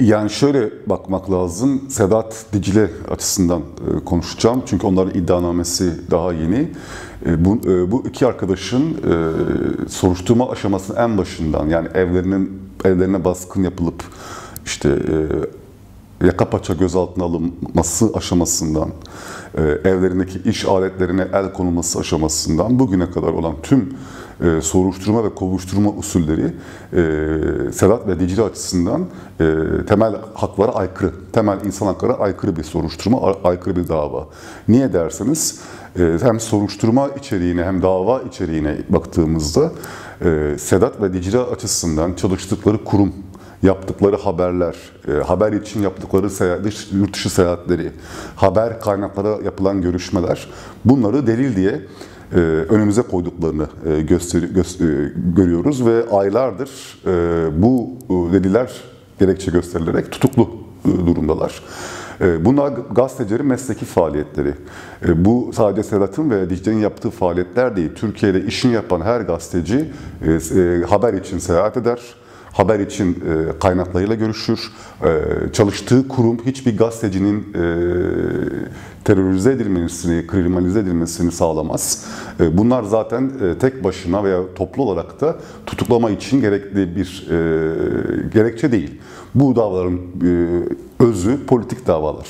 Yani şöyle bakmak lazım. Sedat Dicle açısından e, konuşacağım. Çünkü onların iddianamesi daha yeni. E, bu, e, bu iki arkadaşın soruşturma aşamasının en başından yani evlerinin evlerine baskın yapılıp işte yaka paça gözaltına alınması aşamasından, evlerindeki iş aletlerine el konulması aşamasından bugüne kadar olan tüm e, soruşturma ve kovuşturma usulleri e, Sedat ve Dicle açısından e, temel haklara aykırı, temel insan haklara aykırı bir soruşturma, aykırı bir dava. Niye derseniz e, hem soruşturma içeriğine hem dava içeriğine baktığımızda e, Sedat ve Dicle açısından çalıştıkları kurum yaptıkları haberler, e, haber için yaptıkları seyahat, yurt dışı seyahatleri, haber kaynaklara yapılan görüşmeler bunları delil diye önümüze koyduklarını e, gösteri, gö e, görüyoruz ve aylardır bu dediler gerekçe gösterilerek tutuklu durumdalar. Bunlar gazetecilerin mesleki faaliyetleri. Bu sadece Sedat'ın ve Dicle'nin yaptığı faaliyetler değil. Türkiye'de işini yapan her gazeteci haber için seyahat eder haber için e, kaynaklarıyla görüşür. E, çalıştığı kurum hiçbir gazetecinin e, terörize edilmesini, kriminalize edilmesini sağlamaz. E, bunlar zaten e, tek başına veya toplu olarak da tutuklama için gerekli bir e, gerekçe değil. Bu davaların e, özü politik davalar.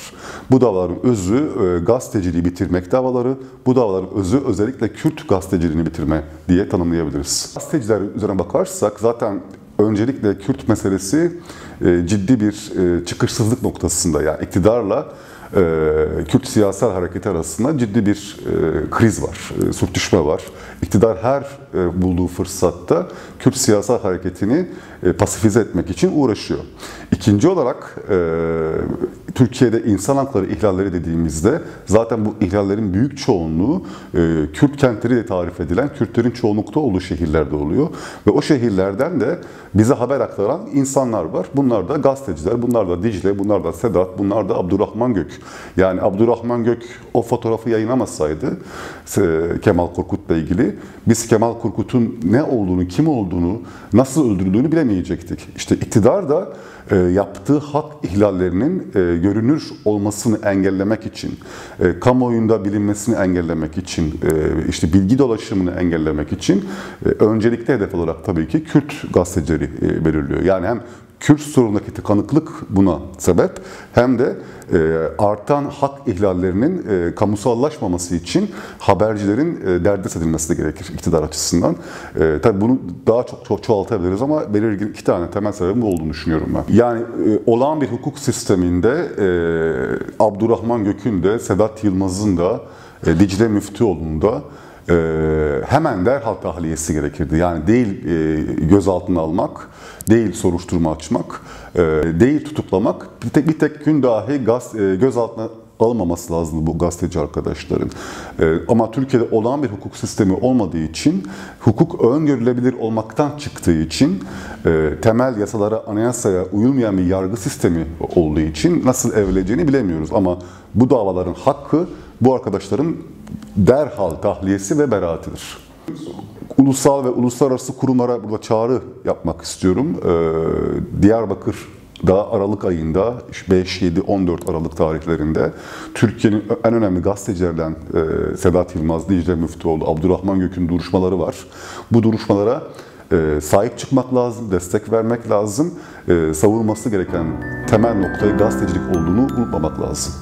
Bu davaların özü e, gazeteciliği bitirmek davaları. Bu davaların özü özellikle Kürt gazeteciliğini bitirme diye tanımlayabiliriz. Gazeteciler üzerine bakarsak zaten öncelikle Kürt meselesi e, ciddi bir e, çıkışsızlık noktasında yani iktidarla Kürt siyasal hareketi arasında ciddi bir kriz var, sürtüşme var. İktidar her bulduğu fırsatta Kürt siyasal hareketini pasifize etmek için uğraşıyor. İkinci olarak Türkiye'de insan hakları ihlalleri dediğimizde zaten bu ihlallerin büyük çoğunluğu Kürt kentleri de tarif edilen Kürtlerin çoğunlukta olduğu şehirlerde oluyor. Ve o şehirlerden de bize haber aktaran insanlar var. Bunlar da gazeteciler, bunlar da Dicle, bunlar da Sedat, bunlar da Abdurrahman Gök. Yani Abdurrahman Gök o fotoğrafı yayınlamasaydı Kemal Korkut'la ilgili biz Kemal Korkut'un ne olduğunu, kim olduğunu, nasıl öldürüldüğünü bilemeyecektik. İşte iktidar da e, yaptığı hak ihlallerinin e, görünür olmasını engellemek için, e, kamuoyunda bilinmesini engellemek için, e, işte bilgi dolaşımını engellemek için e, öncelikli hedef olarak tabii ki Kürt gazetecileri e, belirliyor. Yani hem Kürt sorunundaki tıkanıklık buna sebep hem de e, artan hak ihlallerinin e, kamusallaşmaması için habercilerin e, derdest edilmesi de gerekir iktidar açısından. E, tabii bunu daha çok, çok çoğaltabiliriz ama belirgin iki tane temel sebebin bu olduğunu düşünüyorum ben. Yani e, olağan bir hukuk sisteminde e, Abdurrahman Gök'ün de Sedat Yılmaz'ın da e, Dicle Müftüoğlu'nun da e, hemen derhal tahliyesi gerekirdi. Yani değil e, gözaltına almak, değil soruşturma açmak, e, değil tutuklamak, bir tek, bir tek gün dahi gaz, e, gözaltına alınmaması lazım bu gazeteci arkadaşların. Ee, ama Türkiye'de olan bir hukuk sistemi olmadığı için, hukuk öngörülebilir olmaktan çıktığı için, e, temel yasalara, anayasaya uyulmayan bir yargı sistemi olduğu için nasıl evrileceğini bilemiyoruz. Ama bu davaların hakkı bu arkadaşların derhal tahliyesi ve beraatidir. Ulusal ve uluslararası kurumlara burada çağrı yapmak istiyorum. Ee, Diyarbakır da Aralık ayında 5-7-14 Aralık tarihlerinde Türkiye'nin en önemli gazetecilerden e, Sedat Yılmaz, Dicle Müftüoğlu, Abdurrahman Gök'ün duruşmaları var. Bu duruşmalara e, sahip çıkmak lazım, destek vermek lazım. E, savunması gereken temel noktayı gazetecilik olduğunu unutmamak lazım.